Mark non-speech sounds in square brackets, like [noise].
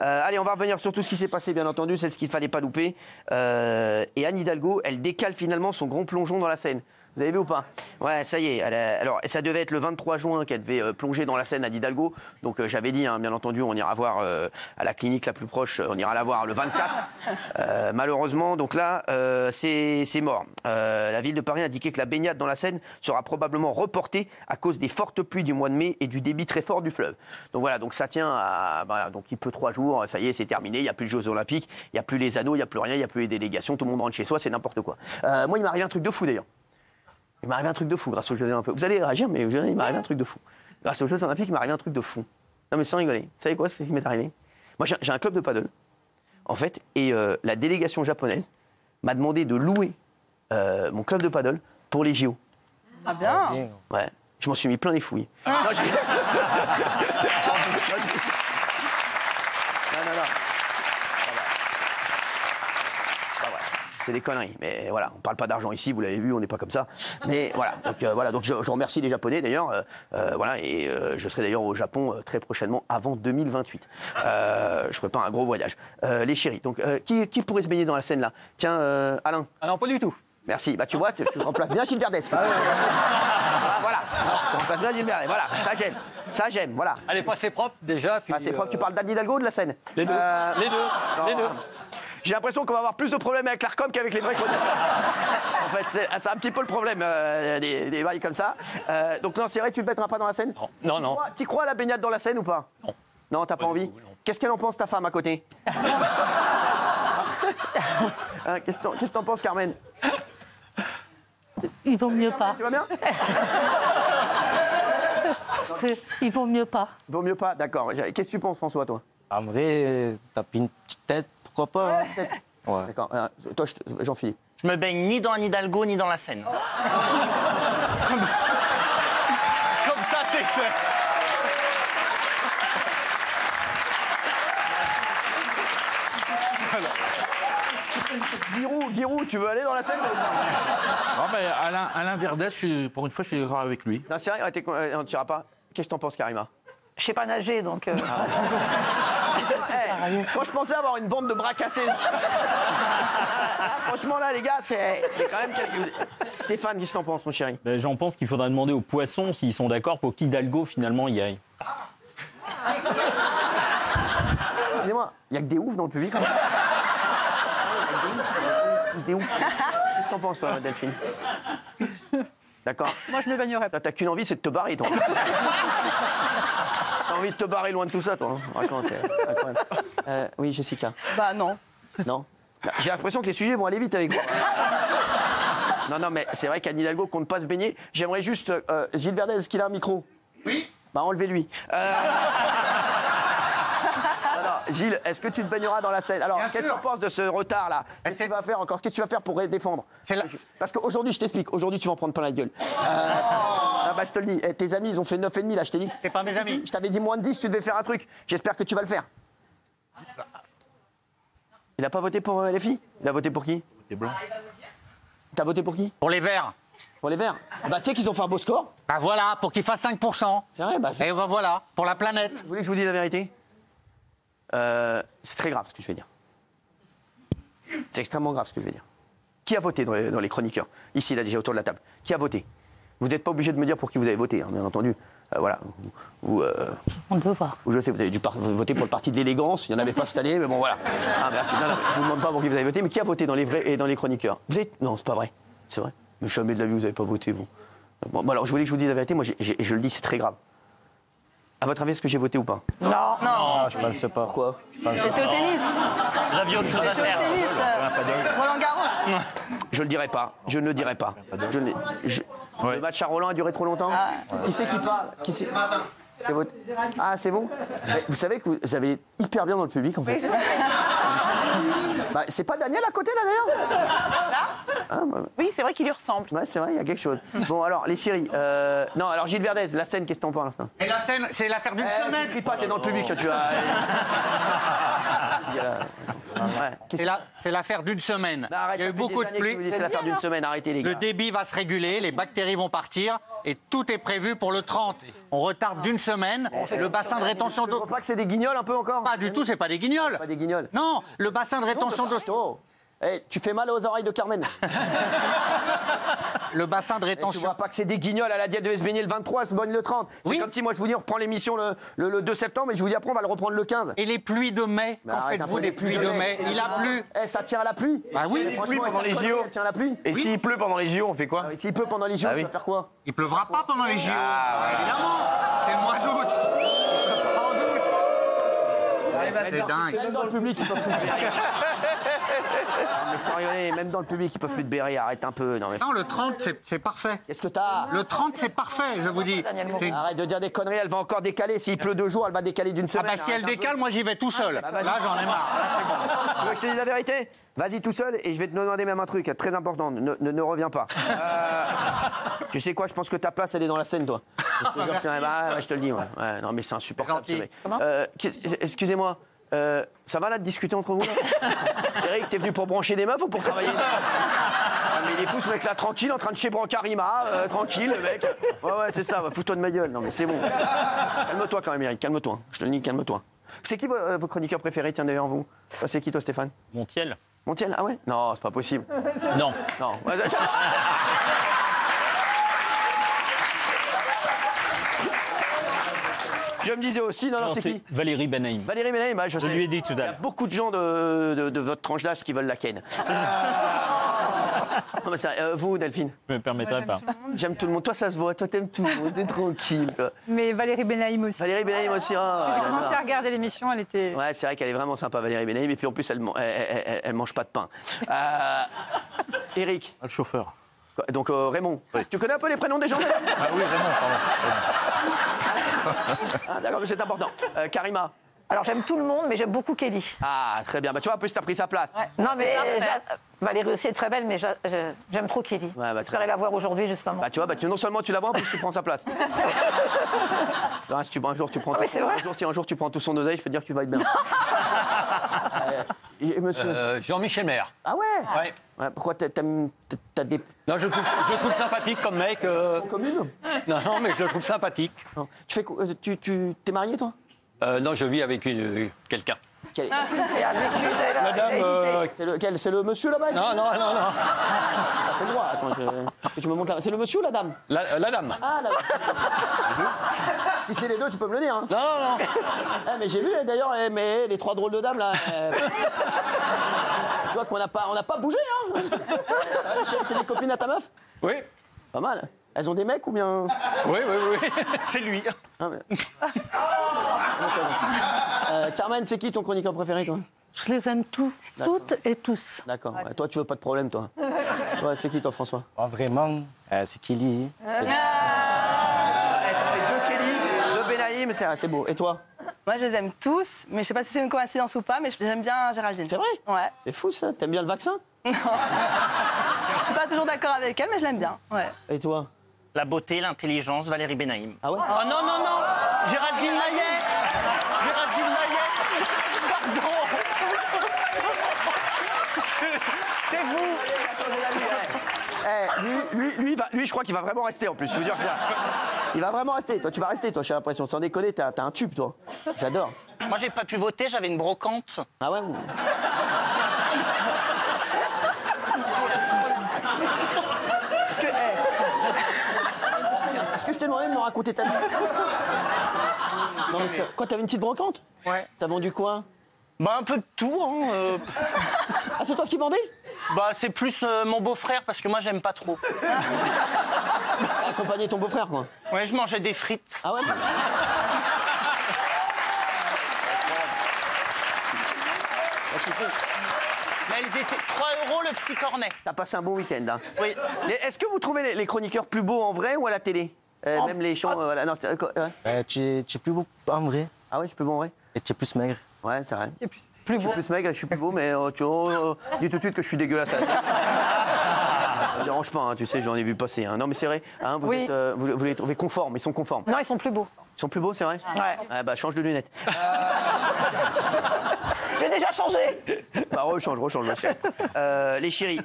Euh, allez, on va revenir sur tout ce qui s'est passé, bien entendu, c'est ce qu'il ne fallait pas louper. Euh, et Anne Hidalgo, elle décale finalement son grand plongeon dans la Seine. Vous avez vu ou pas? Ouais, ça y est. a- alors, ça devait être le 23 juin qu'elle devait euh, plonger dans la Seine à Hidalgo. Donc, euh, j'avais dit, hein, bien entendu, on ira voir euh, à la clinique la plus proche, on ira la voir le 24. [laughs] Euh, malheureusement, donc là, c'est mort. La ville de Paris a indiqué que la baignade dans la Seine sera probablement reportée à cause des fortes pluies du mois de mai et du débit très fort du fleuve. Donc voilà, donc ça tient à. voilà, donc il pleut trois jours, ça y est, c'est terminé, il n'y a plus de Jeux Olympiques, il n'y a plus les anneaux, il n'y a plus rien, il n'y a plus les délégations, tout le monde rentre chez soi, c'est n'importe quoi. Moi, il m'est arrivé un truc de fou d'ailleurs. Il m'est arrivé un truc de fou grâce aux Jeux Olympiques. Vous allez réagir, mais vous il m'est arrivé un truc de fou. Grâce aux Jeux Olympiques, il m'est arrivé un truc de fou. Non, mais sans rigoler. Vous savez quoi, ce qui m'est arrivé? Moi, j'ai j'ai un club de paddle, en fait, et euh, la délégation japonaise m'a demandé de louer euh, mon club de paddle pour les JO. Ah bien. Ouais. Je m'en suis mis plein les fouilles. Non, je- [laughs] non, non, non. Ça va. Ça va. C'est des conneries, mais voilà, on parle pas d'argent ici, vous l'avez vu, on n'est pas comme ça. Mais [laughs] voilà, donc euh, voilà, donc je, je remercie les Japonais d'ailleurs, euh, euh, voilà, et je serai d'ailleurs au Japon très prochainement, avant 2028. Euh, je prépare un gros voyage. Les chéris, donc qui, qui pourrait se baigner dans la scène là? Tiens, Alain. Ah non, pas du tout. Merci. Bah tu vois, tu, tu remplaces bien Gilles Verdez. [laughs] Ah, voilà, voilà. Tu remplaces bien Verdez. Voilà, ça j'aime. Ça j'aime, voilà. Elle est pas assez propre déjà. Puis, Ah, c'est propre. euh, Tu parles d'Anne Hidalgo ou de la scène Les deux. Euh, Les deux. non, Les deux. Euh, J'ai l'impression qu'on va avoir plus de problèmes avec l'ARCOM qu'avec les vrais chroniqueurs. [laughs] en fait, c'est un petit peu le problème euh, des, des bails comme ça. Euh, donc non, c'est vrai, tu ne te mettras pas dans la scène? Non, non, non. Tu crois- à la baignade dans la scène ou pas? Non. Non, t'as pas, du envie? Qu'est-ce qu'elle en pense ta femme à côté? Hein, [laughs] Qu'est-ce que t'en- qu'est-ce que t'en penses, Carmen? Il vaut mieux pas. Tu vas bien? [laughs] C'est- Il vaut mieux pas. Vaut mieux pas, d'accord. Qu'est-ce que tu penses, François, toi? En vrai, taper une petite tête, pourquoi pas hein [laughs] Ouais. D'accord. Euh, toi, je Jean-Philippe. Je me baigne ni dans un Hidalgo ni dans la Seine. [laughs] Comme ça, c'est fait. Giroud, Giroud, tu veux aller dans la scène Ah, ben, Alain, Alain Verdès, je suis- pour une fois, je suis d'accord avec lui. Non, c'est vrai, euh, on ne tirera pas. Qu'est-ce que t'en penses, Karima? Je sais pas nager donc. euh, Eh, Moi, je pensais avoir une bande de bras cassés. Là, là, franchement, là, les gars, c'est c'est quand même. quelque- Stéphane, qu'est-ce que t'en penses, mon chéri? Ben, J'en pense qu'il faudra demander aux poissons s'ils sont d'accord pour qu'Hidalgo finalement y aille. Excusez-moi, il n'y a que des oufs dans le public. hein? Des oufs. Qu'est-ce que t'en penses, toi, Delphine? D'accord Moi je me baignerais T'as qu'une envie, c'est de te barrer, toi. T'as envie de te barrer loin de tout ça, toi. hein. T'es incroyable. Euh, oui, Jessica. Bah non. Non J'ai l'impression que les sujets vont aller vite avec moi. Non, non, mais c'est vrai qu'Anne Hidalgo compte pas se baigner. J'aimerais juste. euh, Gilles Verdez, est-ce qu'il a un micro? Oui. Bah, enlevez-lui. Euh... [laughs] non, non, Gilles, est-ce que tu te baigneras dans la Seine? Alors, qu'est-ce que tu penses de ce retard-là? Qu'est-ce que tu vas faire encore? Qu'est-ce que tu vas faire pour défendre? Parce qu'aujourd'hui, je t'explique, aujourd'hui, tu vas en prendre plein la gueule. Euh, Ah bah, je te le dis, Eh, tes amis, ils ont fait 9,5 là, je t'ai dit. C'est pas mes Si, amis. si, Je t'avais dit moins de 10, tu devais faire un truc. J'espère que tu vas le faire. Il a pas voté pour euh, les filles? Il a voté pour qui? T'es blanc. T'as voté pour qui? Pour les verts. Pour les Verts? Bah, tu sais qu'ils ont fait un beau score. Bah voilà, pour qu'ils fassent 5%. C'est vrai, bah. Et bah voilà, pour la planète. Vous voulez que je vous dise la vérité? Euh, C'est très grave ce que je vais dire. C'est extrêmement grave ce que je vais dire. Qui a voté dans les, dans les chroniqueurs? Ici, là, déjà autour de la table. Qui a voté? Vous n'êtes pas obligé de me dire pour qui vous avez voté, hein, bien entendu. Euh, voilà. Vous, euh, On peut voir. vous, je sais, vous avez dû voter pour le parti de l'élégance. Il n'y en avait pas cette année, mais bon, voilà. Ah, merci. Non, non, je vous demande pas pour qui vous avez voté, mais qui a voté dans les vrais et dans les chroniqueurs? Vous êtes Non, c'est pas vrai. C'est vrai. Mais jamais de la vie, vous n'avez pas voté, vous. Bon, bon, alors, je voulais que je vous dise la vérité. Moi, je le dis, c'est très grave. À votre avis, est-ce que j'ai voté ou pas? Non. Non. Je pense pas. Pourquoi? J'étais au tennis. Vous aviez autre chose à J'étais au faire. tennis. euh, Roland Garros. Je le dirai pas. Je ne le dirai pas. Je ne- je- Le match à Roland a duré trop longtemps Qui c'est qui parle Qui c'est C'est votre- Ah, c'est vous Mais Vous savez que vous avez hyper bien dans le public, en fait. Bah, c'est pas Daniel à côté, là, d'ailleurs Ah, bah, Oui, c'est vrai qu'il lui ressemble. ouais, c'est vrai, il y a quelque chose. Bon, alors, les chéris. euh, Non, alors, Gilles Verdez, la scène, qu'est-ce que t'en penses Et la scène, c'est l'affaire d'une Eh, tu semaine. cries pas, t'es dans le public, tu vas. [laughs] C'est la- c'est l'affaire d'une semaine. Arrête, Il y a eu beaucoup de pluie. l'affaire d'une semaine, arrêtez les Le débit va se réguler, les bactéries vont partir et tout est prévu pour le 30. On retarde d'une semaine. Le bassin de rétention d'eau. crois pas que c'est des guignols un peu encore Pas du tout, c'est pas des guignols. Pas des guignols. Non, le bassin de rétention d'eau. Oh. Eh, tu fais mal aux oreilles de Carmen. [laughs] Le bassin de Eh, tu rétention. vois pas que c'est des guignols à la diète de Esbigné le 23, elle se bonne le 30. C'est Oui. comme si moi je vous dis on reprend l'émission le, le- le 2 septembre et je vous dis après on va le reprendre le 15. Et les pluies de mai, Mais qu'en faites-vous des pluies de mai Il a plu. Eh, ça tient à la pluie. Bah oui. Eh, franchement, pluie pendant les JO. Elle tient à la pluie. Et s'il pleut pendant les JO, on fait quoi Ah S'il pleut pendant les jours, Ah oui. vas faire quoi Il pleuvra pas pendant les JO. Évidemment, c'est le mois d'août. Il pleut pas en août. C'est dingue. Même dans le public, ils peuvent [laughs] même dans le public, ils peuvent plus te bérer. Arrête un peu. Non, mais Non, le 30, c'est- c'est parfait. qu'est-ce que t'as Le 30, c'est parfait, je vous dis. C'est- Arrête de dire des conneries, elle va encore décaler. S'il pleut deux jours, elle va décaler d'une Ah semaine. bah si elle décale, moi j'y vais tout seul. bah, vas-y. Là, j'en ai marre. Là, c'est bon. Tu veux que je te dise la vérité? Vas-y tout seul et je vais te demander même un truc très important. Ne, ne, ne reviens pas. Euh, tu sais quoi? Je pense que ta place, elle est dans la scène, toi. Je te jure, c'est un- bah, ouais, je te le dis. Ouais. Ouais, non, mais c'est insupportable, ce mec. Euh, Excusez-moi. Euh, ça va là de discuter entre vous là [laughs] Eric, t'es venu pour brancher des meufs ou pour travailler Ah, mais il est fou ce mec là, tranquille, en train de chez Karima, euh, tranquille le mec. Ouais, ouais, c'est ça, va, fous-toi de ma gueule. Non, mais c'est bon. Calme-toi quand même, Eric, calme-toi. Je te le dis, calme-toi. C'est qui vos, euh, vos chroniqueurs préférés, tiens d'ailleurs, vous? C'est qui toi, Stéphane? Montiel Montiel Ah ouais? Non, c'est pas possible. Non. Non. [laughs] Je me disais aussi, non, non, Non, c'est qui Valérie Benaïm. Valérie bah, je, sais. lui ai dit tout à Il y a l'heure. beaucoup de gens de, de- de votre tranche d'âge qui veulent la ken. [laughs] Non, mais ça, euh, vous, Delphine Je me permettrai pas. J'aime tout le monde. Toi, ça se voit. Toi, t'aimes tout le monde. T'es tranquille. Mais Valérie Benaïm aussi. Valérie Benaïm aussi. ah, J'ai commencé à regarder l'émission, elle était. Ouais, c'est vrai qu'elle est vraiment sympa, Valérie Benaïm. Et puis en plus, elle, elle, elle- elle- elle mange pas de pain. Euh, Eric, Ah, le chauffeur. quoi, donc euh, Raymond. Tu connais un peu les prénoms des gens Ah oui, vraiment, pardon. Ah, D'accord, mais c'est important. Euh, Karima. Alors j'aime tout le monde, mais j'aime beaucoup Kelly. Ah, très bien. Bah, tu vois, en plus, t'as pris sa place. Non, mais parfait. j'a- Valérie aussi est très belle, mais j'a- j'a- j'aime trop Kelly. Ouais, bah, J'espérais la voir aujourd'hui, justement. Bah, tu vois, bah, tu, non seulement tu la vois, en plus tu prends sa place. [laughs] Ah, si tu, un jour tu prends tout mais c'est son- vrai. un jour, si un jour tu prends tout son oseille, je peux te dire que tu vas être bien. [laughs] Euh, et monsieur. Euh, Jean-Michel Maire. Ah ouais, Ouais. Ouais, Pourquoi t'as des Non, je le trouve, je le trouve sympathique comme mec. euh, communes Non, non, mais je le trouve sympathique. Non. Tu fais quoi- euh, tu tu t'es marié toi? Euh, non, je vis avec une, quelqu'un. Quel- Et avec une, elle a- Madame, euh. C'est le, quel- c'est le monsieur là-bas Non, non, non, non. T'as fait le droit. Attends, je- me montres là. C'est le monsieur ou la dame? La, euh, la dame. Ah là. [laughs] si c'est les deux, tu peux me le dire. Hein. Non, non, non. Eh, mais j'ai vu eh, d'ailleurs, eh, mais les trois drôles de dames là. eh, Je vois qu'on n'a pas, on n'a pas bougé. Hein. Ça va, les chiens, c'est des copines à ta meuf? Oui, Pas mal. Elles ont des mecs ou bien? Oui, oui, oui. [laughs] C'est lui. Ah, mais- Euh, Carmen, c'est qui ton chroniqueur préféré toi? Je les aime tous, toutes et tous. D'accord. Ouais, toi, tu veux pas de problème, toi. Ouais, c'est qui toi, François? Pas vraiment? Euh, c'est Kelly Ça fait deux Kelly, Benaïm, c'est c'est beau. Et toi? Moi, je les aime tous, mais je sais pas si c'est une coïncidence ou pas, mais j'aime bien Géraldine. C'est vrai? Ouais. C'est fou ça. T'aimes bien le vaccin? [laughs] Je suis pas toujours d'accord avec elle, mais je l'aime bien. Ouais. Et toi? La beauté, l'intelligence, Valérie Benaïm. Ah ouais? Oh non, non, non Géraldine Maillet Géraldine Maillet Pardon C'est vous Eh, lui, lui, lui, va- lui, je crois qu'il va vraiment rester en plus. Je vous dire ça. Il va vraiment rester. Toi, tu vas rester, toi, j'ai l'impression. Sans déconner, t'as un tube, toi. J'adore. Moi, j'ai pas pu voter, j'avais une brocante. Ah ouais ou- Est-ce que. Est-ce que je t'ai demandé de me raconter ta vie Non, mais c'est- quoi, t'avais une petite brocante Ouais. T'as vendu quoi Bah, un peu de tout, hein. euh. Ah, c'est toi qui vendais Bah, c'est plus euh, mon beau-frère, parce que moi, j'aime pas trop. [laughs] Accompagner ton beau-frère, quoi. Ouais, je mangeais des frites. Ah ouais Mais elles étaient 3 euros le petit cornet. T'as passé un bon week-end, hein. Oui. Mais Est-ce que vous trouvez les, les chroniqueurs plus beaux en vrai ou à la télé? Euh, Même les chants, euh, voilà. Non, c'est- euh, ouais. Euh, tu, es, tu es plus beau en vrai Ah ouais, je suis plus beau en vrai et tu es plus maigre. Ouais, c'est vrai. plus, Je suis plus maigre, je suis plus beau, mais euh, tu dis tout de suite que je suis dégueulasse. à la télé. Ça me dérange pas, hein, tu sais, j'en ai vu passer. hein. Non, mais c'est vrai, hein, vous, Oui. êtes, euh, vous, vous les trouvez conformes, ils sont conformes. Non, ils sont plus beaux. Ils sont plus beaux, c'est vrai Ouais. Ah bah change de lunettes. [laughs] J'ai déjà changé. Bah, rechange, rechange, ma chère. Euh, les chéris,